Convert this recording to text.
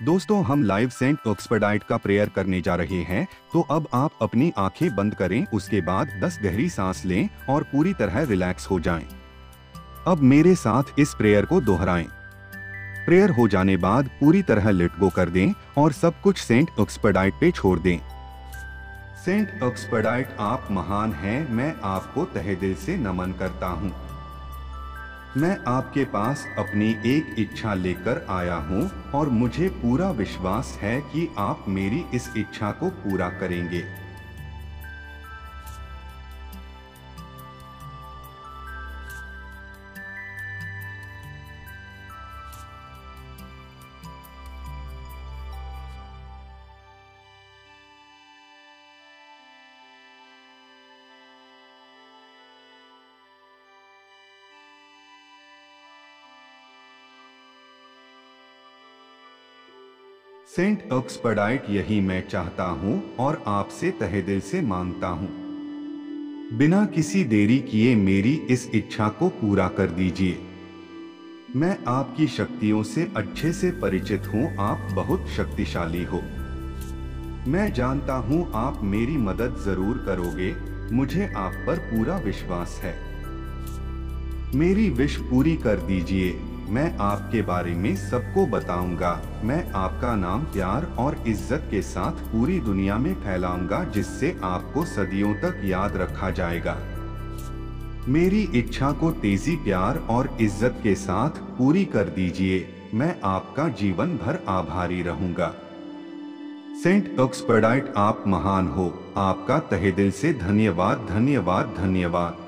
दोस्तों, हम live Saint ऑक्सपर्डाइट का प्रेयर करने जा रहे हैं तो अब आप अपनी आँखें बंद करें, उसके बाद 10 गहरी सांस लें और पूरी तरह रिलैक्स हो जाएँ। अब मेरे साथ इस प्रेयर को दोहराएँ। प्रेयर हो जाने बाद पूरी तरह लिट गो कर दें और सब कुछ सेंट ऑक्सपर्डाइट पे छोड़ दें सेंट ऑक्सपर्डाइट आप महान हैं, मैं आपको तहे दिल से नमन करता हूँ मैं आपके पास अपनी एक इच्छा लेकर आया हूँ और मुझे पूरा विश्वास है कि आप मेरी इस इच्छा को पूरा करेंगे। सेंट ऑक्सपर्डाइट यही मैं चाहता हूँ और आपसे तहे दिल से माँगता हूँ। बिना किसी देरी किए मेरी इस इच्छा को पूरा कर दीजिए। मैं आपकी शक्तियों से अच्छे से परिचित हूँ, आप बहुत शक्तिशाली हो। मैं जानता हूँ आप मेरी मदद ज़रूर करोगे, मुझे आप पर पूरा विश्वास है। मेरी विश पूरी कर दीजिए। मैं आपके बारे में सबको बताऊँगा। मैं आपका नाम प्यार और इज़्ज़त के साथ पूरी दुनिया में फैलाऊँगा, जिससे आपको सदियों तक याद रखा जाएगा। मेरी इच्छा को तेज़ी, प्यार और इज़्ज़त के साथ पूरी कर दीजिए। मैं आपका जीवन भर आभारी रहूँगा। सेंट ऑक्सपर्डाइट आप महान हो। आपका तहे दिल से धन्यवाद धन्यवाद धन्यवाद।